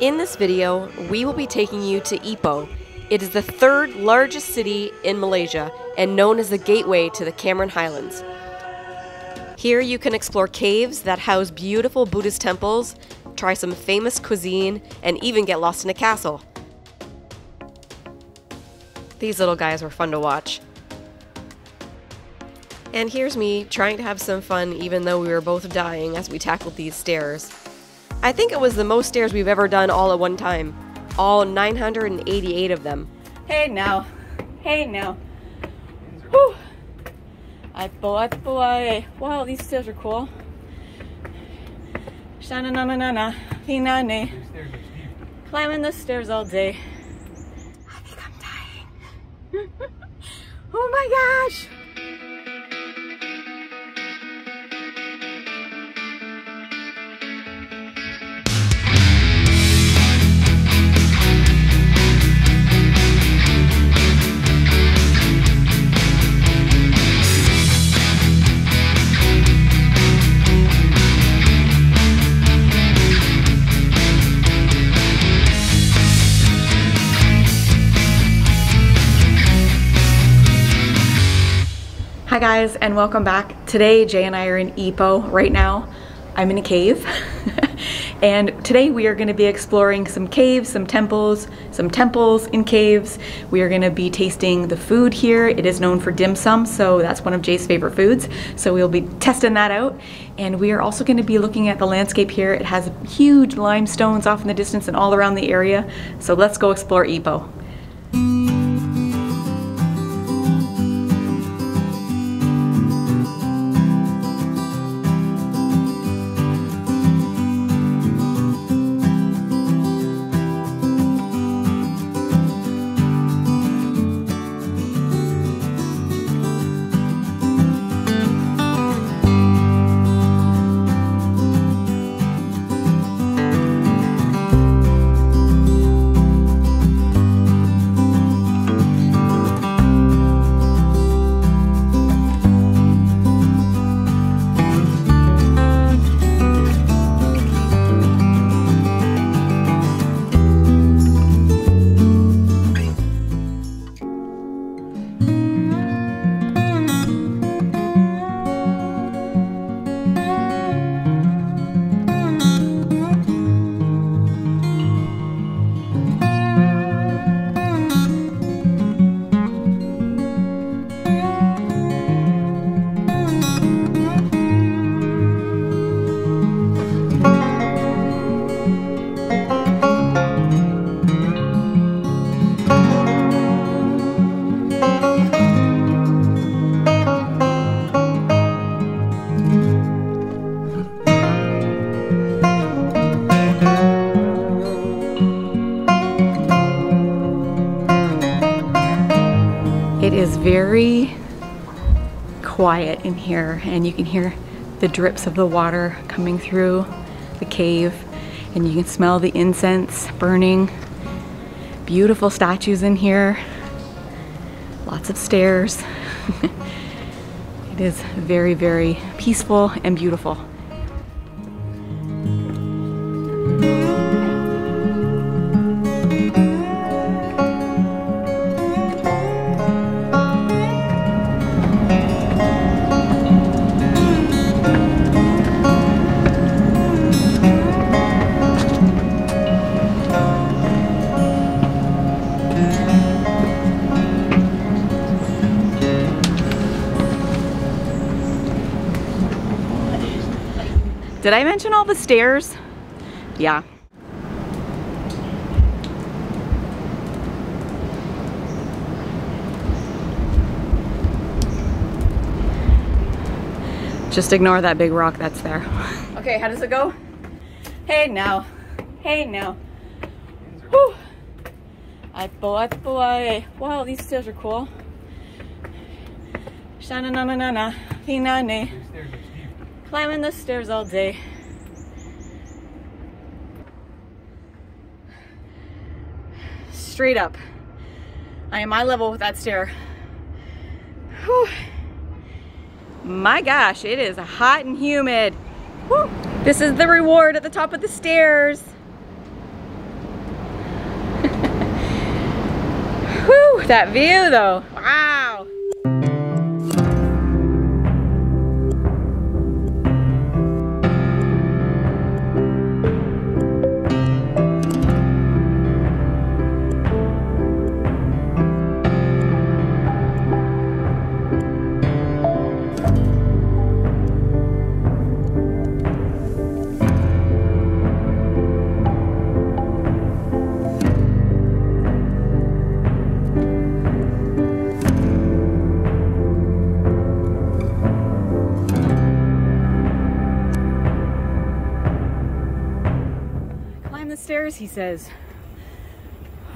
In this video, we will be taking you to Ipoh. It is the third largest city in Malaysia and known as the gateway to the Cameron Highlands. Here you can explore caves that house beautiful Buddhist temples, try some famous cuisine, and even get lost in a castle. These little guys were fun to watch. And here's me trying to have some fun even though we were both dying as we tackled these stairs. I think it was the most stairs we've ever done all at one time. All 988 of them. Hey now. Hey now. Whew. I boy, boy. Wow, these stairs are cool. Shana na na na na. Hinane. Climbing the stairs all day. I think I'm dying. oh my gosh. Hi guys and welcome back. Today Jay and I are in Ipoh right now. I'm in a cave and today we are going to be exploring some caves, some temples, some temples in caves. We are going to be tasting the food here. It is known for dim sum so that's one of Jay's favorite foods so we'll be testing that out and we are also going to be looking at the landscape here. It has huge limestones off in the distance and all around the area so let's go explore Ipoh. It is very quiet in here and you can hear the drips of the water coming through the cave and you can smell the incense burning. Beautiful statues in here. Lots of stairs. it is very, very peaceful and beautiful. Did I mention all the stairs? Yeah. Just ignore that big rock that's there. Okay, how does it go? Hey now. Hey now. Whew. I boy, boy. Wow, these stairs are cool. Shana na na na na. Hinane climbing the stairs all day. Straight up. I am eye level with that stair. Whew. My gosh, it is hot and humid. Whew. This is the reward at the top of the stairs. Whew, that view though, wow. Climb the stairs, he says.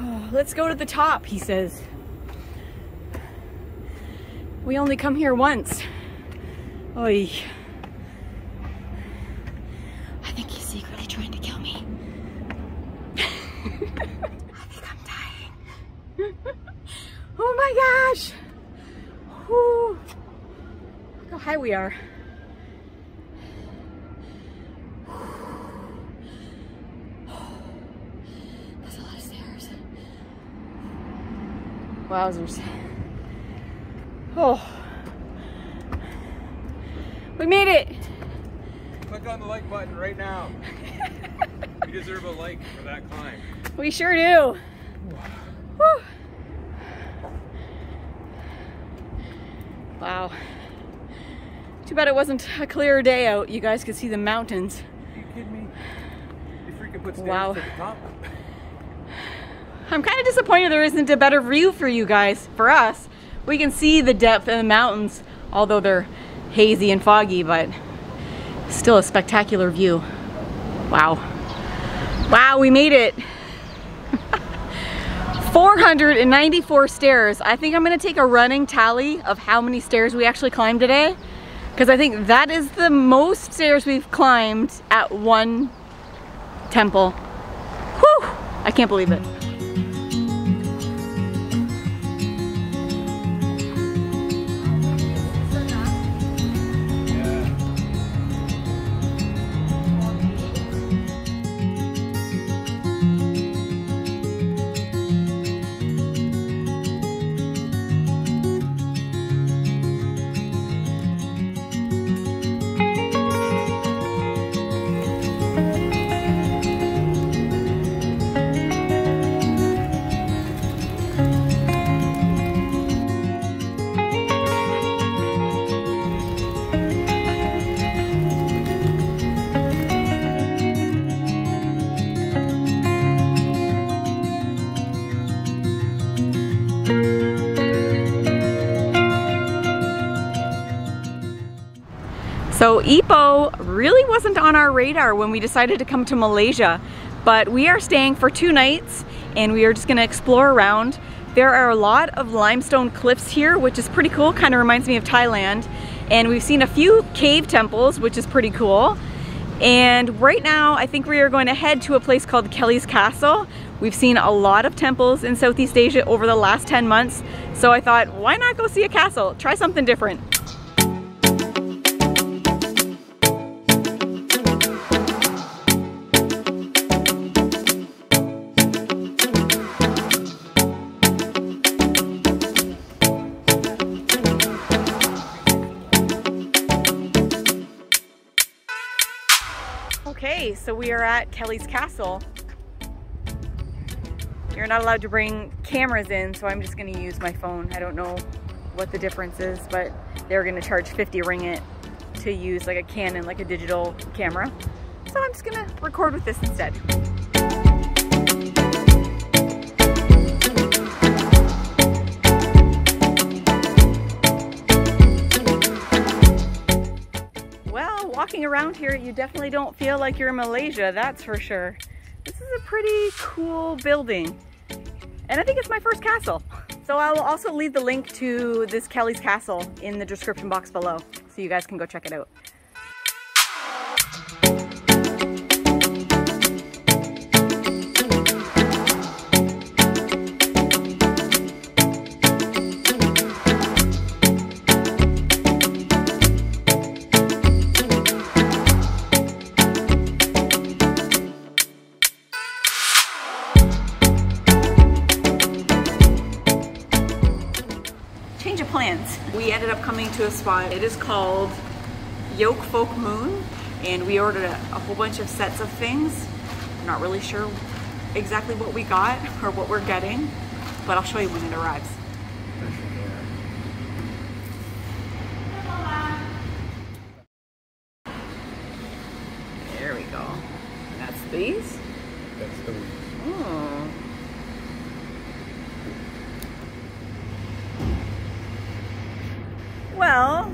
Oh, let's go to the top, he says. We only come here once. Oy. I think he's secretly trying to kill me. I think I'm dying. oh my gosh. Whew. Look how high we are. That's a lot of stairs. Wowzers. Oh. We made it. Click on the like button right now. you deserve a like for that climb. We sure do. Wow. Too bad it wasn't a clear day out. You guys could see the mountains. Are you kidding me? You freaking put stairs Wow. to the top. I'm kind of disappointed there isn't a better view for you guys. For us, we can see the depth of the mountains, although they're hazy and foggy, but still a spectacular view. Wow. Wow, we made it. 494 stairs. I think I'm gonna take a running tally of how many stairs we actually climbed today, because I think that is the most stairs we've climbed at one temple. Whew! I can't believe it. So Ipoh really wasn't on our radar when we decided to come to Malaysia, but we are staying for two nights and we are just gonna explore around. There are a lot of limestone cliffs here, which is pretty cool, kind of reminds me of Thailand. And we've seen a few cave temples, which is pretty cool. And right now, I think we are going to head to a place called Kellie's Castle. We've seen a lot of temples in Southeast Asia over the last 10 months. So I thought, why not go see a castle? Try something different. Okay, so we are at Kellie's Castle. You're not allowed to bring cameras in, so I'm just gonna use my phone. I don't know what the difference is, but they're gonna charge 50 ringgit to use like a Canon, like a digital camera. So I'm just gonna record with this instead. Walking around here, you definitely don't feel like you're in Malaysia, that's for sure. This is a pretty cool building. And I think it's my first castle. So I will also leave the link to this Kellie's Castle in the description box below, so you guys can go check it out. Ended up coming to a spot. It is called Yoke Fook Moon, and we ordered a, a whole bunch of sets of things. I'm not really sure exactly what we got or what we're getting, but I'll show you when it arrives. There we go. That's these. That's the Oh. Well,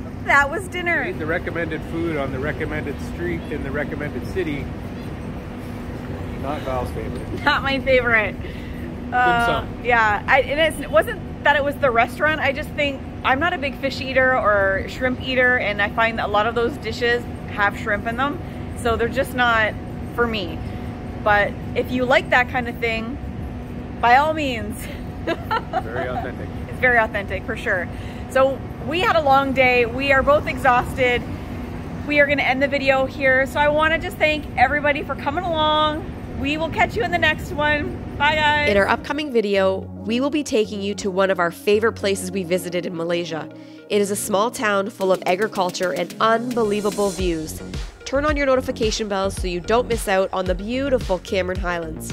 dinner. the recommended food on the recommended street in the recommended city. Not Val's favorite. Not my favorite. Uh, yeah, I, it wasn't that it was the restaurant. I just think I'm not a big fish eater or shrimp eater, and I find that a lot of those dishes have shrimp in them, so they're just not for me. But if you like that kind of thing, by all means, Very authentic. it's very authentic for sure. So we had a long day. We are both exhausted. We are going to end the video here. So I want to just thank everybody for coming along. We will catch you in the next one. Bye, guys. In our upcoming video, we will be taking you to one of our favorite places we visited in Malaysia. It is a small town full of agriculture and unbelievable views. Turn on your notification bells so you don't miss out on the beautiful Cameron Highlands.